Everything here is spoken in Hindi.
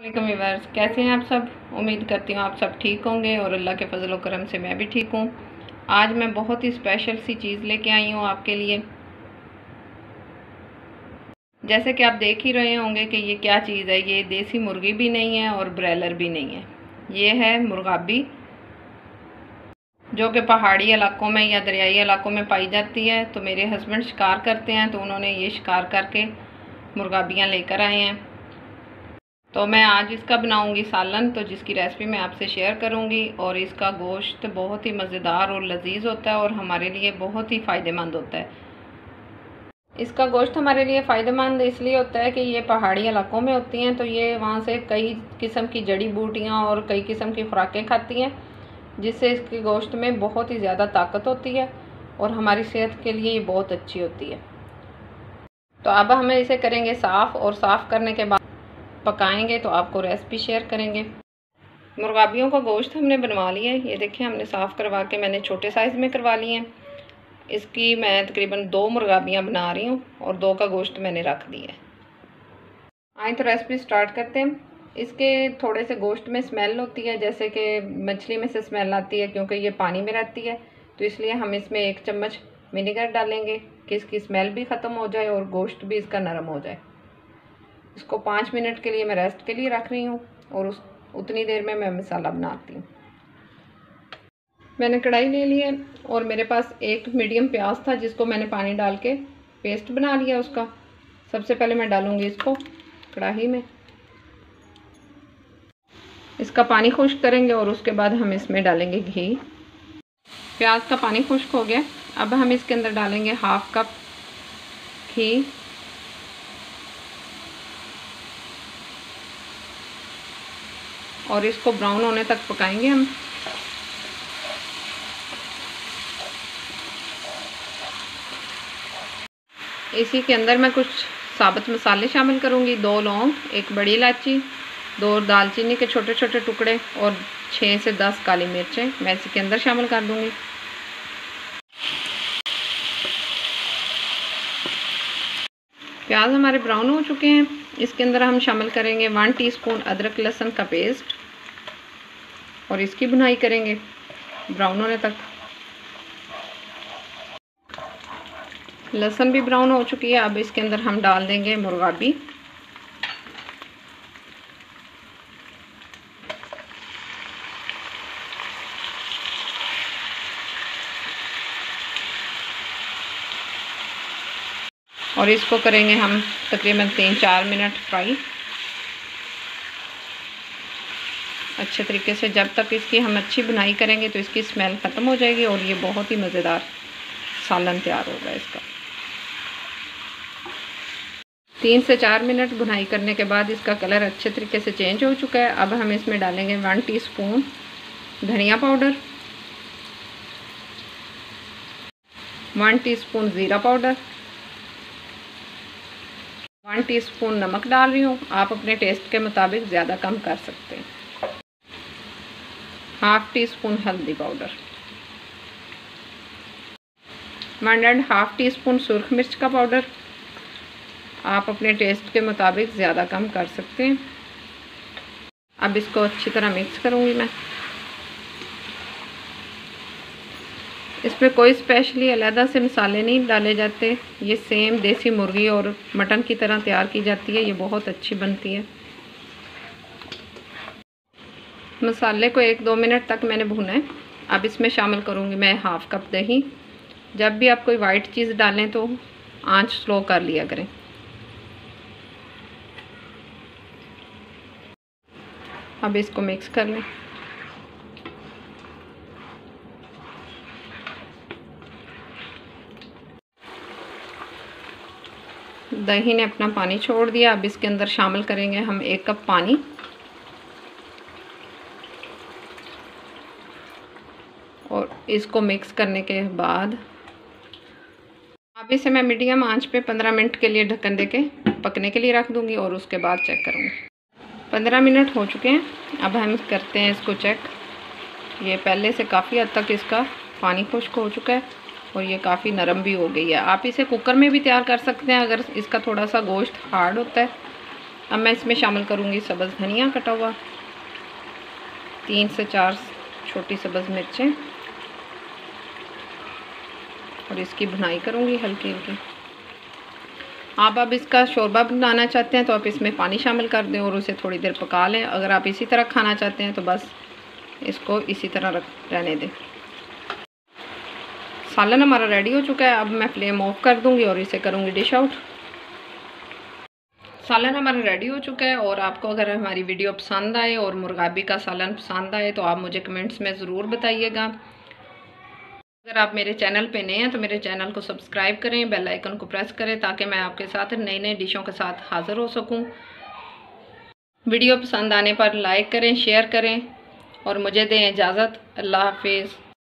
वालेकुम वीवर्स कैसे हैं आप सब? उम्मीद करती हूँ आप सब ठीक होंगे और अल्लाह के फजल करम से मैं भी ठीक हूँ। आज मैं बहुत ही स्पेशल सी चीज़ लेके आई हूँ आपके लिए। जैसे कि आप देख ही रहे होंगे कि ये क्या चीज़ है, ये देसी मुर्गी भी नहीं है और ब्रैलर भी नहीं है। ये है मुर्गाबी, जो कि पहाड़ी इलाकों में या दरियाई इलाकों में पाई जाती है। तो मेरे हस्बैंड शिकार करते हैं तो उन्होंने ये शिकार करके मुर्गाबियाँ लेकर आए हैं। तो मैं आज इसका बनाऊँगी सालन तो जिसकी रेसिपी मैं आपसे शेयर करूँगी और इसका गोश्त बहुत ही मज़ेदार और लजीज होता है और हमारे लिए बहुत ही फ़ायदेमंद होता है। इसका गोश्त हमारे लिए फ़ायदेमंद इसलिए होता है कि ये पहाड़ी इलाकों में होती हैं तो ये वहाँ से कई किस्म की जड़ी बूटियाँ और कई किस्म की खुराकें खाती हैं, जिससे इसके गोश्त में बहुत ही ज़्यादा ताकत होती है और हमारी सेहत के लिए ये बहुत अच्छी होती है। तो अब हमें इसे करेंगे साफ़ और साफ़ करने के बाद पकाएँगे तो आपको रेसिपी शेयर करेंगे। मुर्गाबियों का गोश्त हमने बनवा लिया है। ये देखिए, हमने साफ़ करवा के मैंने छोटे साइज़ में करवा लिए हैं। इसकी मैं तकरीबन दो मुर्गाबियाँ बना रही हूँ और दो का गोश्त मैंने रख दिया है। आए तो रेसिपी स्टार्ट करते हैं। इसके थोड़े से गोश्त में स्मेल होती है, जैसे कि मछली में से स्मेल आती है, क्योंकि ये पानी में रहती है। तो इसलिए हम इसमें एक चम्मच विनेगर डालेंगे कि इसकी स्मेल भी ख़त्म हो जाए और गोश्त भी इसका नरम हो जाए। इसको पाँच मिनट के लिए मैं रेस्ट के लिए रख रही हूँ और उस, उतनी देर में मैं मसाला बनाती हूँ। मैंने कढ़ाई ले ली है और मेरे पास एक मीडियम प्याज था जिसको मैंने पानी डाल के पेस्ट बना लिया उसका। सबसे पहले मैं डालूँगी इसको कढ़ाई में। इसका पानी खुश्क करेंगे और उसके बाद हम इसमें डालेंगे घी। प्याज का पानी खुश्क हो गया। अब हम इसके अंदर डालेंगे हाफ़ कप घी। और इसको ब्राउन होने तक पकाएँगे हम। इसी के अंदर मैं कुछ साबुत मसाले शामिल करूँगी। दो लौंग, एक बड़ी इलायची, दो दालचीनी के छोटे छोटे टुकड़े और छः से दस काली मिर्चें मैं इसी के अंदर शामिल कर दूँगी। प्याज हमारे ब्राउन हो चुके हैं। इसके अंदर हम शामिल करेंगे वन टीस्पून अदरक लहसुन का पेस्ट। और इसकी बुनाई करेंगे ब्राउन होने तक। लहसुन भी ब्राउन हो चुकी है, अब इसके अंदर हम डाल देंगे मुर्गा भी। और इसको करेंगे हम तकरीबन तीन चार मिनट फ्राई। अच्छे तरीके से जब तक इसकी हम अच्छी बुनाई करेंगे तो इसकी स्मेल ख़त्म हो जाएगी और ये बहुत ही मज़ेदार सालन तैयार होगा इसका। तीन से चार मिनट बुनाई करने के बाद इसका कलर अच्छे तरीके से चेंज हो चुका है। अब हम इसमें डालेंगे वन टीस्पून धनिया पाउडर, वन टीस्पून ज़ीरा पाउडर, वन टीस्पून नमक डाल रही हूँ। आप अपने टेस्ट के मुताबिक ज़्यादा कम कर सकते हैं। हाफ़ टी स्पून हल्दी powder one and half teaspoon सुरख मिर्च का पाउडर आप अपने टेस्ट के मुताबिक ज़्यादा कम कर सकते हैं। अब इसको अच्छी तरह मिक्स करूँगी मैं। इसमें कोई स्पेशली अलहदा से मसाले नहीं डाले जाते। ये सेम देसी मुर्गी और मटन की तरह तैयार की जाती है। ये बहुत अच्छी बनती है। मसाले को एक दो मिनट तक मैंने भुना है। अब इसमें शामिल करूँगी मैं हाफ़ कप दही। जब भी आप कोई वाइट चीज़ डालें तो आँच स्लो कर लिया करें। अब इसको मिक्स कर लें। दही ने अपना पानी छोड़ दिया। अब इसके अंदर शामिल करेंगे हम एक कप पानी। और इसको मिक्स करने के बाद अब इसे मैं मीडियम आँच पे पंद्रह मिनट के लिए ढक्कन दे के पकने के लिए रख दूँगी और उसके बाद चेक करूँगी। पंद्रह मिनट हो चुके हैं। अब हम करते हैं इसको चेक ये पहले से काफ़ी हद तक इसका पानी खुश्क हो चुका है और ये काफ़ी नरम भी हो गई है। आप इसे कुकर में भी तैयार कर सकते हैं अगर इसका थोड़ा सा गोश्त हार्ड होता है। अब मैं इसमें शामिल करूँगी सब्ज़ धनिया कटा हुआ। तीन से चार छोटी सब्ज़ मिर्चें। और इसकी भुनाई करूँगी हल्की हल्की। आप अब इसका शोरबा बनाना चाहते हैं तो आप इसमें पानी शामिल कर दें और उसे थोड़ी देर पका लें। अगर आप इसी तरह खाना चाहते हैं तो बस इसको इसी तरह रख, रहने दें। सालन हमारा रेडी हो चुका है। अब मैं फ्लेम ऑफ़ कर दूँगी और इसे करूँगी डिश आउट सालन हमारा रेडी हो चुका है और आपको अगर हमारी वीडियो पसंद आए और मुर्गाबी का सालन पसंद आए तो आप मुझे कमेंट्स में ज़रूर बताइएगा। अगर आप मेरे चैनल पे नए हैं तो मेरे चैनल को सब्सक्राइब करें, बेल आइकन को प्रेस करें, ताकि मैं आपके साथ नई नई डिशों के साथ हाज़िर हो सकूँ। वीडियो पसंद आने पर लाइक करें, शेयर करें, और मुझे दें इजाज़त। अल्लाह हाफिज़।